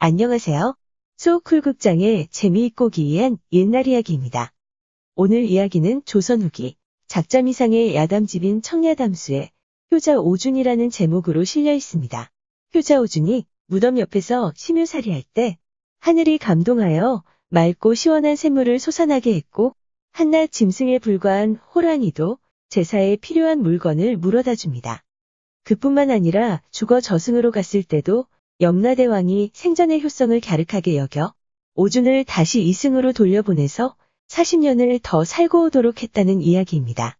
안녕하세요. 소쿨 극장의 재미있고 기이한 옛날 이야기입니다. 오늘 이야기는 조선 후기 작자 미상의 야담집인 청야담수의 효자 오준이라는 제목으로 실려 있습니다. 효자 오준이 무덤 옆에서 심유살이 할 때 하늘이 감동하여 맑고 시원한 샘물을 솟아나게 했고 한낱 짐승에 불과한 호랑이도 제사에 필요한 물건을 물어다 줍니다. 그뿐만 아니라 죽어 저승으로 갔을 때도 염라대왕이 생전의 효성을 갸륵하게 여겨 오준을 다시 이승으로 돌려보내서 40년을 더 살고 오도록 했다는 이야기입니다.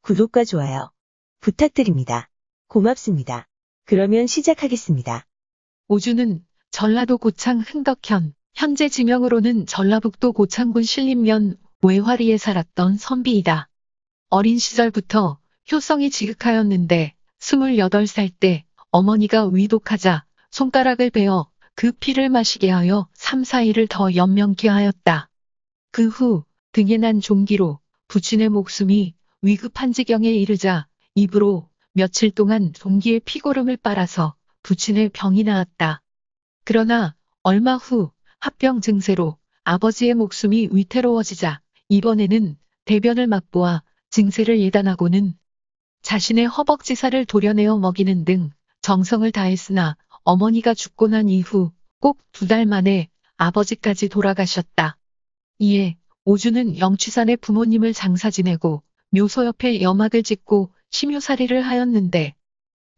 구독과 좋아요 부탁드립니다. 고맙습니다. 그러면 시작하겠습니다. 오주는 전라도 고창 흥덕현, 현재 지명으로는 전라북도 고창군 신림면 외화리에 살았던 선비이다. 어린 시절부터 효성이 지극하였는데 28살 때 어머니가 위독하자 손가락을 베어 그 피를 마시게 하여 3, 4일을 더 연명케 하였다. 그 후 등에 난 종기로 부친의 목숨이 위급한 지경에 이르자 입으로 며칠 동안 종기의 피고름을 빨아서 부친의 병이 나았다. 그러나 얼마 후 합병 증세로 아버지의 목숨이 위태로워지자 이번에는 대변을 맛보아 증세를 예단하고는 자신의 허벅지살을 도려내어 먹이는 등 정성을 다했으나 어머니가 죽고 난 이후 꼭 두 달 만에 아버지까지 돌아가셨다. 이에 오주는 영취산에 부모님을 장사 지내고 묘소 옆에 염막을 짓고 심효살이를 하였는데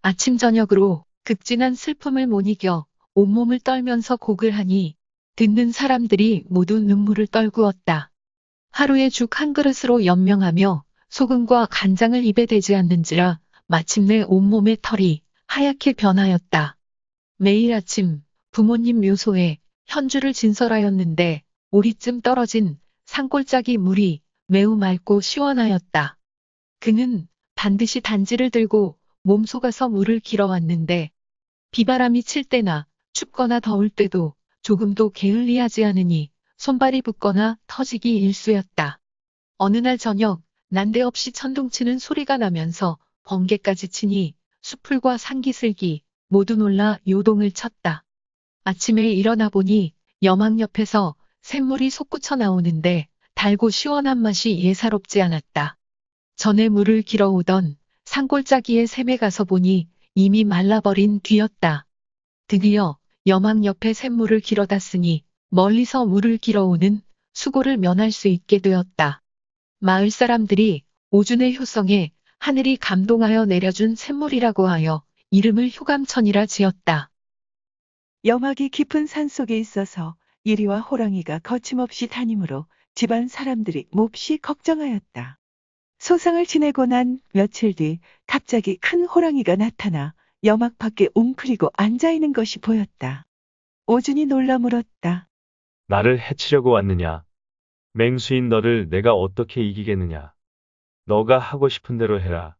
아침 저녁으로 극진한 슬픔을 못 이겨 온몸을 떨면서 곡을 하니 듣는 사람들이 모두 눈물을 떨구었다. 하루에 죽 한 그릇으로 연명하며 소금과 간장을 입에 대지 않는지라 마침내 온몸의 털이 하얗게 변하였다. 매일 아침 부모님 묘소에 현주를 진설하였는데 오리쯤 떨어진 산골짜기 물이 매우 맑고 시원하였다. 그는 반드시 단지를 들고 몸속아서 물을 길어왔는데 비바람이 칠 때나 춥거나 더울 때도 조금도 게을리하지 않으니 손발이 붓거나 터지기 일쑤였다. 어느 날 저녁 난데없이 천둥치는 소리가 나면서 번개까지 치니 수풀과 산기슬기 모두 놀라 요동을 쳤다. 아침에 일어나 보니 여망 옆에서 샘물이 솟구쳐 나오는데 달고 시원한 맛이 예사롭지 않았다. 전에 물을 길어오던 산골짜기의 샘에 가서 보니 이미 말라버린 뒤였다. 드디어 여망 옆에 샘물을 길어다 쓰니 멀리서 물을 길어오는 수고를 면할 수 있게 되었다. 마을 사람들이 오준의 효성에 하늘이 감동하여 내려준 샘물이라고 하여 이름을 효감천이라 지었다. 여막이 깊은 산 속에 있어서 이리와 호랑이가 거침없이 다니므로 집안 사람들이 몹시 걱정하였다. 소상을 지내고 난 며칠 뒤 갑자기 큰 호랑이가 나타나 여막 밖에 웅크리고 앉아있는 것이 보였다. 오준이 놀라 물었다. 나를 해치려고 왔느냐? 맹수인 너를 내가 어떻게 이기겠느냐? 너가 하고 싶은 대로 해라.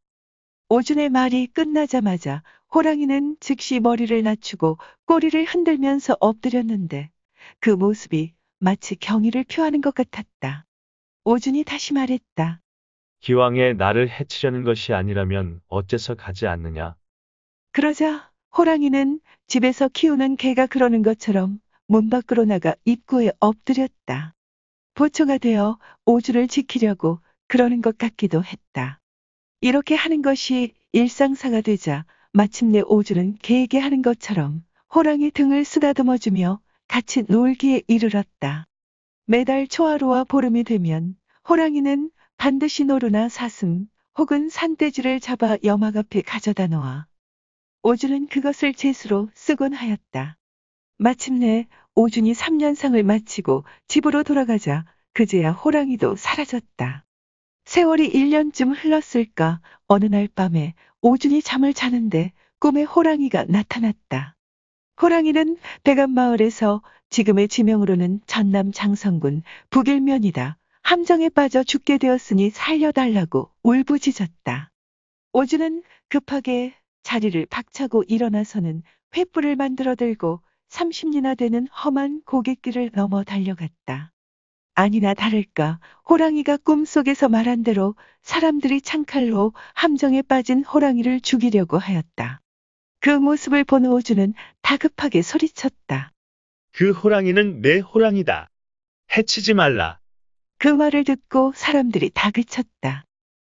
오준의 말이 끝나자마자 호랑이는 즉시 머리를 낮추고 꼬리를 흔들면서 엎드렸는데 그 모습이 마치 경의를 표하는 것 같았다. 오준이 다시 말했다. 기왕에 나를 해치려는 것이 아니라면 어째서 가지 않느냐? 그러자 호랑이는 집에서 키우는 개가 그러는 것처럼 문 밖으로 나가 입구에 엎드렸다. 보초가 되어 오주를 지키려고 그러는 것 같기도 했다. 이렇게 하는 것이 일상사가 되자 마침내 오주는 개에게 하는 것처럼 호랑이 등을 쓰다듬어주며 같이 놀기에 이르렀다. 매달 초하루와 보름이 되면 호랑이는 반드시 노루나 사슴 혹은 산돼지를 잡아 여막 앞에 가져다 놓아 오준은 그것을 제수로 쓰곤 하였다. 마침내 오준이 3년상을 마치고 집으로 돌아가자 그제야 호랑이도 사라졌다. 세월이 1년쯤 흘렀을까 어느 날 밤에 오준이 잠을 자는데 꿈에 호랑이가 나타났다. 호랑이는 대감마을에서 지금의 지명으로는 전남 장성군 북일면이다. 함정에 빠져 죽게 되었으니 살려달라고 울부짖었다. 오준은 급하게 자리를 박차고 일어나서는 횃불을 만들어 들고 30리나 되는 험한 고갯길을 넘어 달려갔다. 아니나 다를까 호랑이가 꿈속에서 말한 대로 사람들이 창칼로 함정에 빠진 호랑이를 죽이려고 하였다. 그 모습을 본 오주는 다급하게 소리쳤다. 그 호랑이는 내 호랑이다. 해치지 말라. 그 말을 듣고 사람들이 다그쳤다.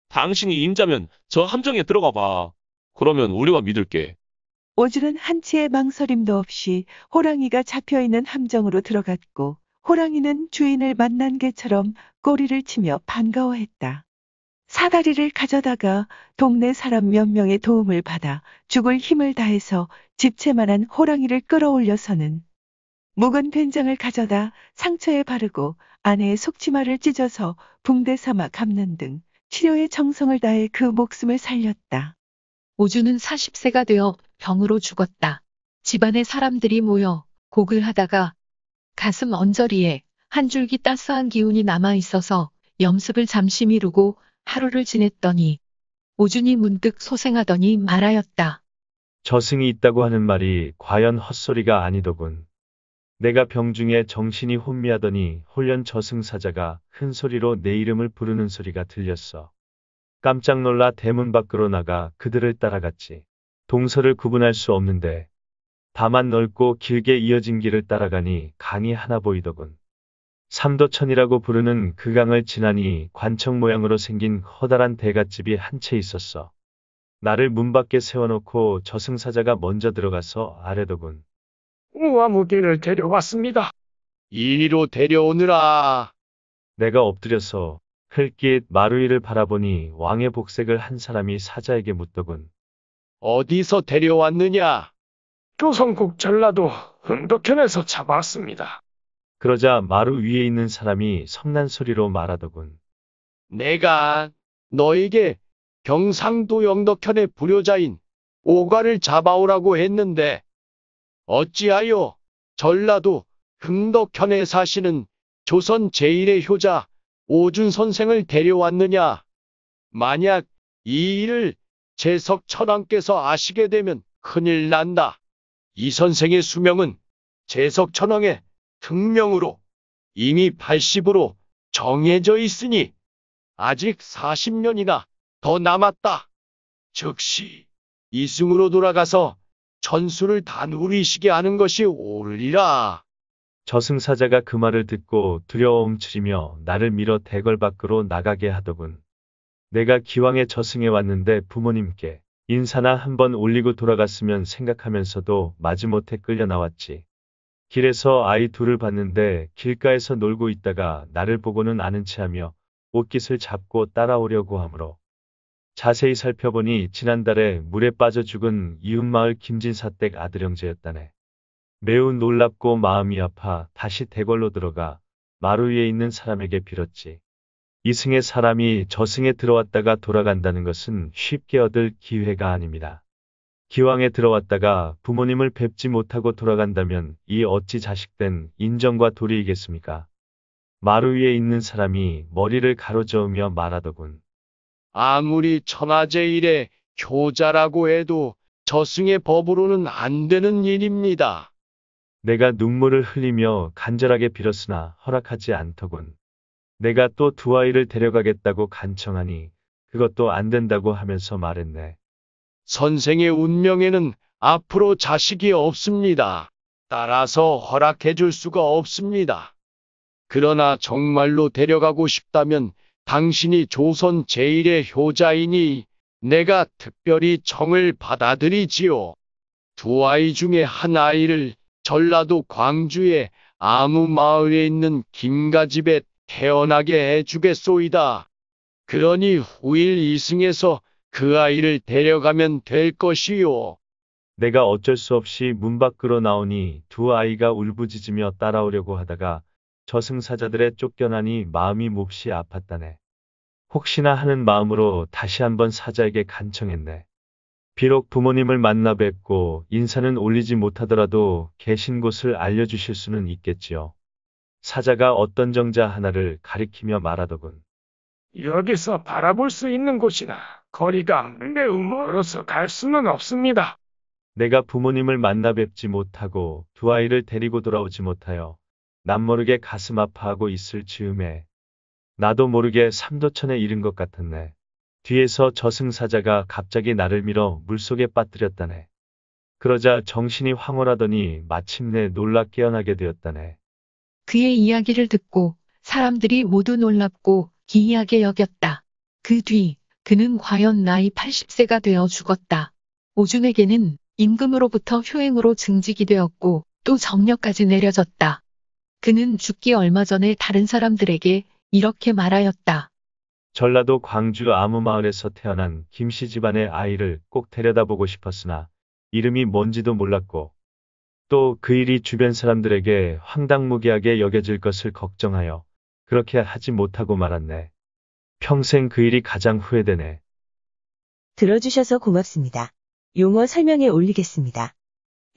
당신이 임자면 저 함정에 들어가 봐. 그러면 우리가 믿을게. 오주는 한치의 망설임도 없이 호랑이가 잡혀 있는 함정으로 들어갔고 호랑이는 주인을 만난 개처럼 꼬리를 치며 반가워했다. 사다리를 가져다가 동네 사람 몇 명의 도움을 받아 죽을 힘을 다해서 집채만한 호랑이를 끌어올려서는 묵은 된장을 가져다 상처에 바르고 아내의 속치마를 찢어서 붕대 삼아 감는 등 치료에 정성을 다해 그 목숨을 살렸다. 오주는 40세가 되어 병으로 죽었다. 집안의 사람들이 모여 곡을 하다가 가슴 언저리에 한 줄기 따스한 기운이 남아 있어서 염습을 잠시 미루고 하루를 지냈더니 오준이 문득 소생하더니 말하였다. 저승이 있다고 하는 말이 과연 헛소리가 아니더군. 내가 병중에 정신이 혼미하더니 홀연 저승사자가 큰 소리로 내 이름을 부르는 소리가 들렸어. 깜짝 놀라 대문 밖으로 나가 그들을 따라갔지. 동서를 구분할 수 없는데 다만 넓고 길게 이어진 길을 따라가니 강이 하나 보이더군. 삼도천이라고 부르는 그 강을 지나니 관청 모양으로 생긴 커다란 대갓집이 한 채 있었어. 나를 문 밖에 세워놓고 저승사자가 먼저 들어가서 아래더군. 우아무기를 데려왔습니다. 이리로 데려오느라. 내가 엎드려서 흘깃 마루 위를 바라보니 왕의 복색을 한 사람이 사자에게 묻더군. 어디서 데려왔느냐? 조선국 전라도 흥덕현에서 잡았습니다. 그러자 마루 위에 있는 사람이 성난 소리로 말하더군. 내가 너에게 경상도 영덕현의 불효자인 오가를 잡아오라고 했는데 어찌하여 전라도 흥덕현에 사시는 조선 제1의 효자 오준 선생을 데려왔느냐? 만약 이 일을 재석 천왕께서 아시게 되면 큰일 난다. 이 선생의 수명은 재석 천왕의 특명으로 이미 80으로 정해져 있으니 아직 40년이나 더 남았다. 즉시 이승으로 돌아가서 전술을 다 누리시게 하는 것이 옳으리라. 저승사자가 그 말을 듣고 두려워 움츠리며 나를 밀어 대궐 밖으로 나가게 하더군. 내가 기왕에 저승에 왔는데 부모님께 인사나 한번 올리고 돌아갔으면 생각하면서도 마지못해 끌려 나왔지. 길에서 아이 둘을 봤는데 길가에서 놀고 있다가 나를 보고는 아는 체하며 옷깃을 잡고 따라오려고 하므로 자세히 살펴보니 지난달에 물에 빠져 죽은 이웃마을 김진사댁 아들 형제였다네. 매우 놀랍고 마음이 아파 다시 대궐로 들어가 마루 위에 있는 사람에게 빌었지. 이승의 사람이 저승에 들어왔다가 돌아간다는 것은 쉽게 얻을 기회가 아닙니다. 기왕에 들어왔다가 부모님을 뵙지 못하고 돌아간다면 이 어찌 자식된 인정과 도리이겠습니까? 마루 위에 있는 사람이 머리를 가로저으며 말하더군. 아무리 천하제 일의 효자라고 해도 저승의 법으로는 안 되는 일입니다. 내가 눈물을 흘리며 간절하게 빌었으나 허락하지 않더군. 내가 또 두 아이를 데려가겠다고 간청하니 그것도 안 된다고 하면서 말했네. 선생의 운명에는 앞으로 자식이 없습니다. 따라서 허락해 줄 수가 없습니다. 그러나 정말로 데려가고 싶다면 당신이 조선 제1의 효자이니 내가 특별히 정을 받아들이지요. 두 아이 중에 한 아이를 전라도 광주의 아무 마을에 있는 김가집에 태어나게 해주겠소이다. 그러니 후일 이승에서 그 아이를 데려가면 될 것이요. 내가 어쩔 수 없이 문 밖으로 나오니 두 아이가 울부짖으며 따라오려고 하다가 저승사자들의 쫓겨나니 마음이 몹시 아팠다네. 혹시나 하는 마음으로 다시 한번 사자에게 간청했네. 비록 부모님을 만나 뵙고 인사는 올리지 못하더라도 계신 곳을 알려주실 수는 있겠지요. 사자가 어떤 정자 하나를 가리키며 말하더군. 여기서 바라볼 수 있는 곳이나 거리가 매우 멀어서 갈 수는 없습니다. 내가 부모님을 만나 뵙지 못하고 두 아이를 데리고 돌아오지 못하여 남모르게 가슴 아파하고 있을 즈음에 나도 모르게 삼도천에 이른 것 같았네. 뒤에서 저승사자가 갑자기 나를 밀어 물속에 빠뜨렸다네. 그러자 정신이 황홀하더니 마침내 놀라 깨어나게 되었다네. 그의 이야기를 듣고 사람들이 모두 놀랍고 기이하게 여겼다. 그 뒤 그는 과연 나이 80세가 되어 죽었다. 오준에게는 임금으로부터 효행으로 증직이 되었고 또 정력까지 내려졌다. 그는 죽기 얼마 전에 다른 사람들에게 이렇게 말하였다. 전라도 광주 아무마을에서 태어난 김씨 집안의 아이를 꼭 데려다보고 싶었으나 이름이 뭔지도 몰랐고 또 그 일이 주변 사람들에게 황당무계하게 여겨질 것을 걱정하여 그렇게 하지 못하고 말았네. 평생 그 일이 가장 후회되네. 들어주셔서 고맙습니다. 용어 설명에 올리겠습니다.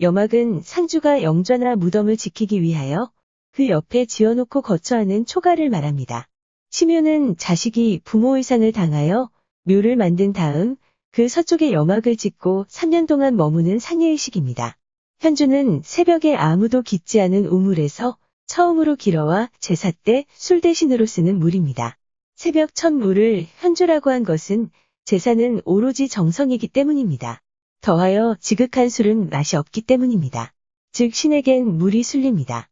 염악은 상주가 영좌나 무덤을 지키기 위하여 그 옆에 지어놓고 거처하는 초가를 말합니다. 심유는 자식이 부모 의상을 당하여 묘를 만든 다음 그 서쪽에 염악을 짓고 3년 동안 머무는 상해의식입니다. 현주는 새벽에 아무도 깃지 않은 우물에서 처음으로 길어와 제사 때 술 대신으로 쓰는 물입니다. 새벽 첫 물을 현주라고 한 것은 제사는 오로지 정성이기 때문입니다. 더하여 지극한 술은 맛이 없기 때문입니다. 즉 신에겐 물이 술립니다.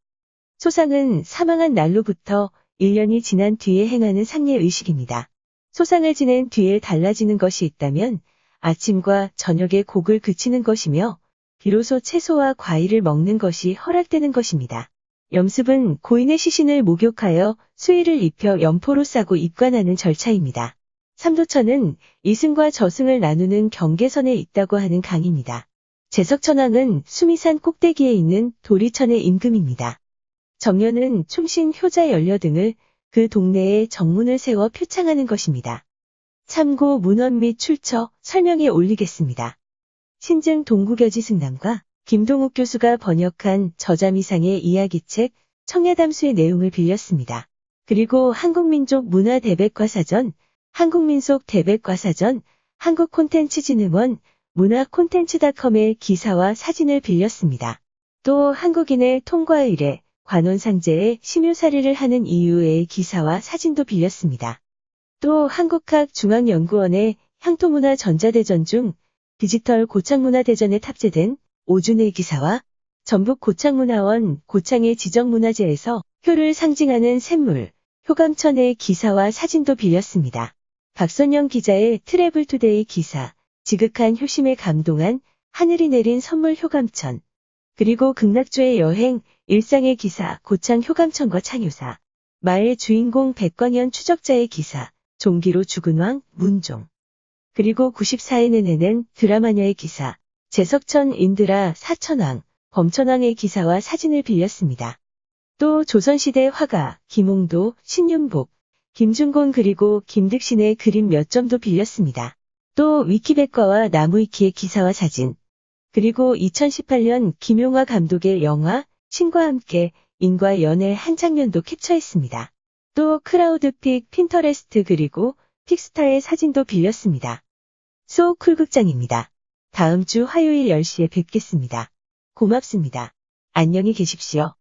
소상은 사망한 날로부터 1년이 지난 뒤에 행하는 상례 의식입니다. 소상을 지낸 뒤에 달라지는 것이 있다면 아침과 저녁에 곡을 그치는 것이며 비로소 채소와 과일을 먹는 것이 허락되는 것입니다. 염습은 고인의 시신을 목욕하여 수의를 입혀 염포로 싸고 입관하는 절차입니다. 삼도천은 이승과 저승을 나누는 경계선에 있다고 하는 강입니다. 제석천왕은 수미산 꼭대기에 있는 도리천의 임금입니다. 정년은 충신 효자 연려 등을 그 동네에 정문을 세워 표창하는 것입니다. 참고 문헌 및 출처 설명에 올리겠습니다. 신증 동구겨지 승남과 김동욱 교수가 번역한 저자미상의 이야기책 청야담수의 내용을 빌렸습니다. 그리고 한국민족 문화대백과사전, 한국민속 대백과사전, 한국콘텐츠진흥원, 문화콘텐츠닷컴의 기사와 사진을 빌렸습니다. 또 한국인의 통과의례, 관원상제의 심유사리를 하는 이유의 기사와 사진도 빌렸습니다. 또 한국학중앙연구원의 향토문화 전자대전 중 디지털 고창문화대전에 탑재된 오준의 기사와 전북 고창문화원 고창의 지정문화재에서 효를 상징하는 샘물, 효감천의 기사와 사진도 빌렸습니다. 박선영 기자의 트래블투데이 기사, 지극한 효심에 감동한 하늘이 내린 선물 효감천, 그리고 극락주의 여행, 일상의 기사, 고창 효감천과 창유사, 마의 주인공 백광현 추적자의 기사, 종기로 죽은 왕, 문종, 그리고 94에 내낸 드라마녀의 기사, 제석천 인드라 사천왕, 범천왕의 기사와 사진을 빌렸습니다. 또 조선시대 화가, 김홍도, 신윤복, 김준곤 그리고 김득신의 그림 몇 점도 빌렸습니다. 또 위키백과와 나무위키의 기사와 사진, 그리고 2018년 김용화 감독의 영화 신과 함께 인과 연애 한 장면도 캡처했습니다. 또 크라우드픽, 핀터레스트 그리고 픽스타의 사진도 빌렸습니다. 소쿨극장입니다. 다음 주 화요일 10시에 뵙겠습니다. 고맙습니다. 안녕히 계십시오.